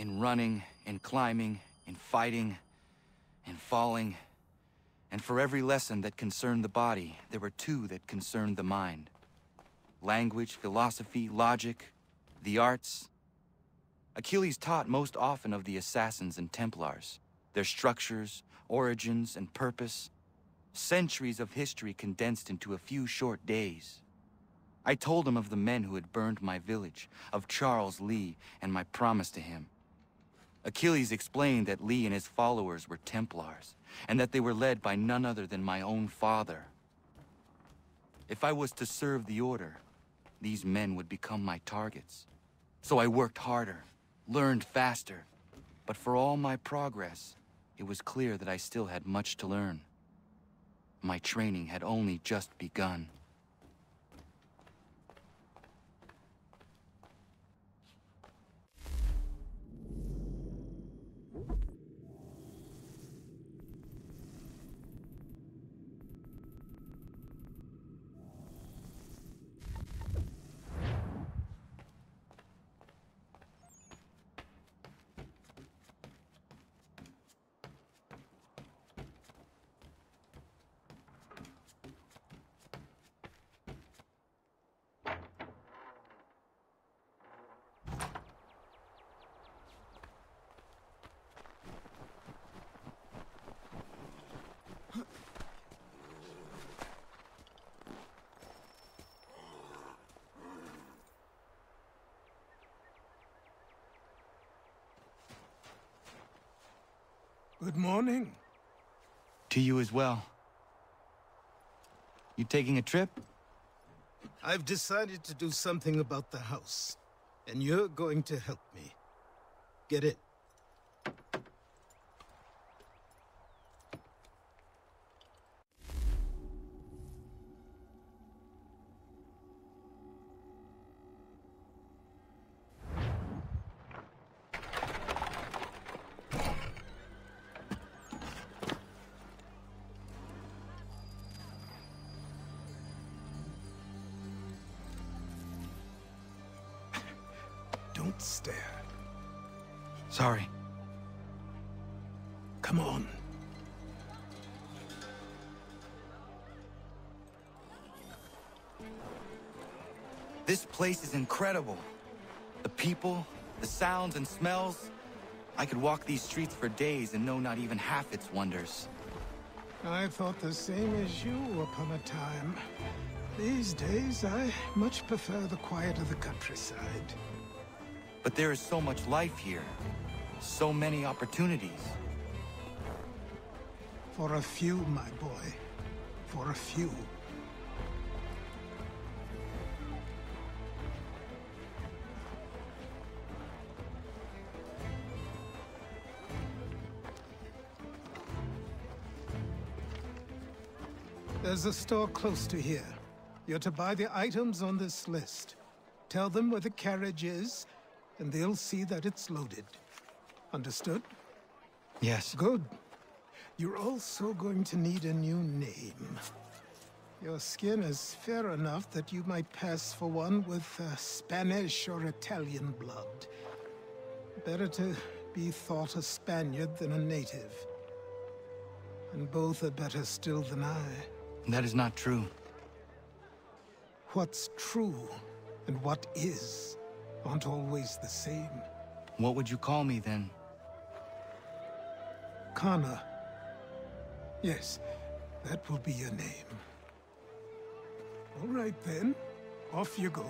In running, in climbing, in fighting, in falling. And for every lesson that concerned the body, there were two that concerned the mind. Language, philosophy, logic, the arts. Achilles taught most often of the Assassins and Templars, their structures, origins, and purpose. Centuries of history condensed into a few short days. I told him of the men who had burned my village, of Charles Lee, and my promise to him. Achilles explained that Lee and his followers were Templars, and that they were led by none other than my own father. If I was to serve the Order, these men would become my targets. So I worked harder, learned faster, but for all my progress, it was clear that I still had much to learn. My training had only just begun. Good morning. To you as well. You taking a trip? I've decided to do something about the house, and you're going to help me. Get it? Stare. Sorry. Come on. This place is incredible. The people, the sounds and smells. I could walk these streets for days and know not even half its wonders. I thought the same as you upon a time. These days, I much prefer the quiet of the countryside. But there is so much life here. So many opportunities. For a few, my boy. For a few. There's a store close to here. You're to buy the items on this list. Tell them where the carriage is, and they'll see that it's loaded. Understood? Yes. Good. You're also going to need a new name. Your skin is fair enough that you might pass for one with uh, Spanish or Italian blood. Better to be thought a Spaniard than a native. And both are better still than I. That is not true. What's true and what is aren't always the same. What would you call me then? Connor. Yes, that will be your name. All right then, off you go.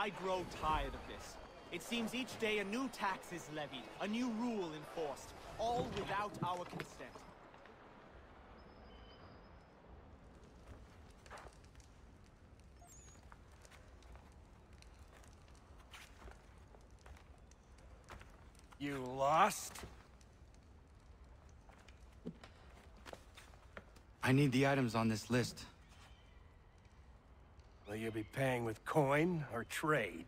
I grow tired of this. It seems each day a new tax is levied, a new rule enforced, all without our consent. You lost? I need the items on this list. Will you be paying with coin or trade?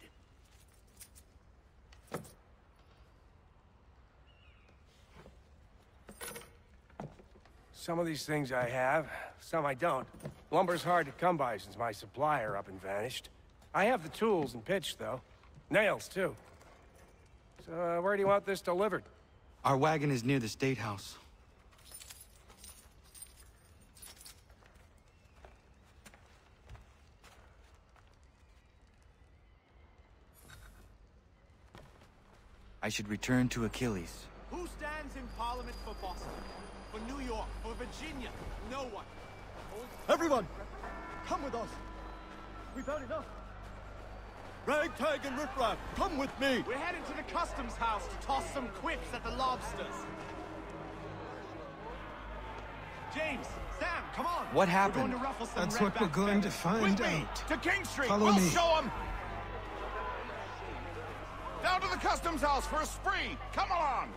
Some of these things I have, some I don't. Lumber's hard to come by since my supplier up and vanished. I have the tools and pitch, though. Nails, too. So, uh, where do you want this delivered? Our wagon is near the State House. I should return to Achilles. Who stands in Parliament for Boston? For New York? For Virginia? No one. Everyone, come with us. We've had enough. Ragtag and Riffraff, come with me. We're heading to the customs house to toss some quips at the lobsters. James, Sam, come on. What We're happened? going to ruffle some That's what we're redback going to find With me! out. To King Street! Follow we'll me. show 'em! Customs house for a spree! Come along!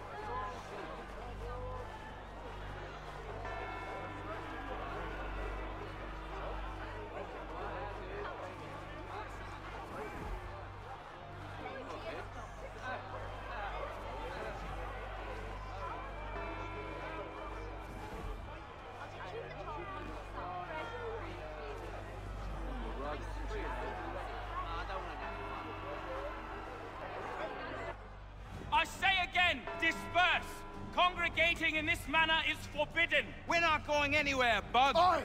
Congregating in this manner is forbidden! We're not going anywhere, Bug. Oi!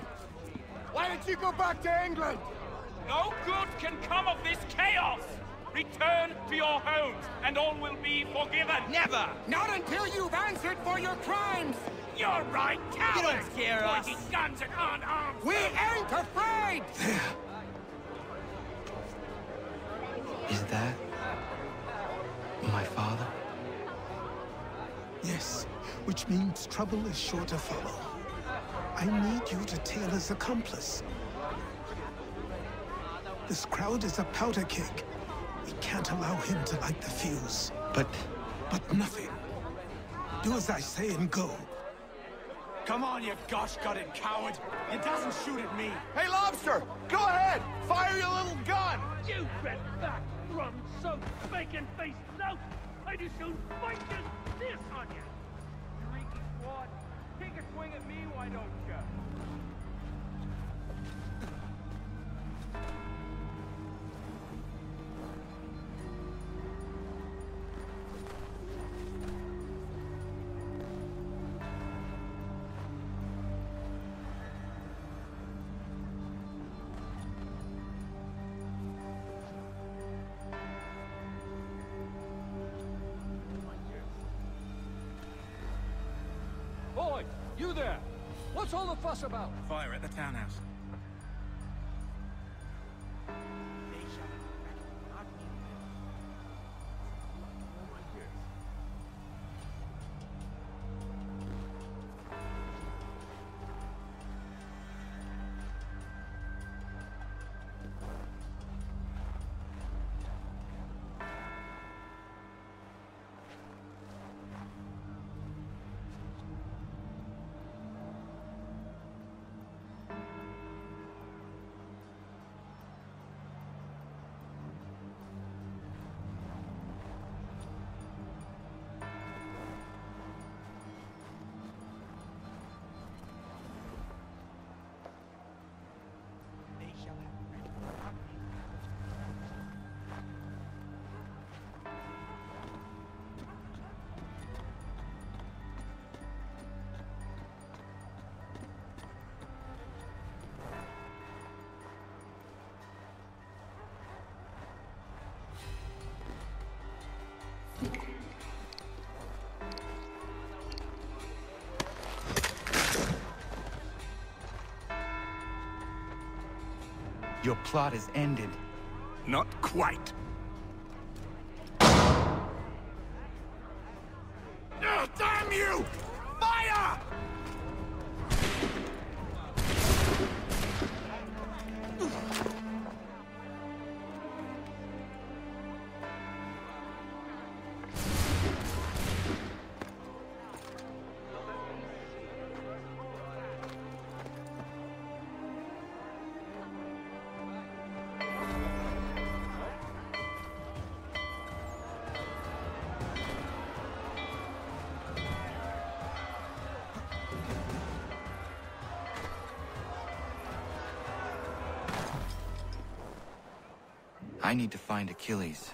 Why don't you go back to England? No good can come of this chaos! Return to your homes, and all will be forgiven! Never! Not until you've answered for your crimes. You're right, cowards! You don't scare us. Pointing guns and unarmed! We ain't afraid. Is that... which means trouble is sure to follow. I need you to Taylor's accomplice. This crowd is a powder keg. We can't allow him to light the fuse. But... But nothing. Do as I say and go. Come on, you gosh-gutted coward. It doesn't shoot at me. Hey, Lobster! Go ahead! Fire your little gun! You red back, rum soaked, bacon faced lout! I just soon fight just this on you! Squad, take a swing at me, why don't you? You there. What's all the fuss about? Fire at the townhouse. Your plot is ended. Not quite. I need to find Achilles.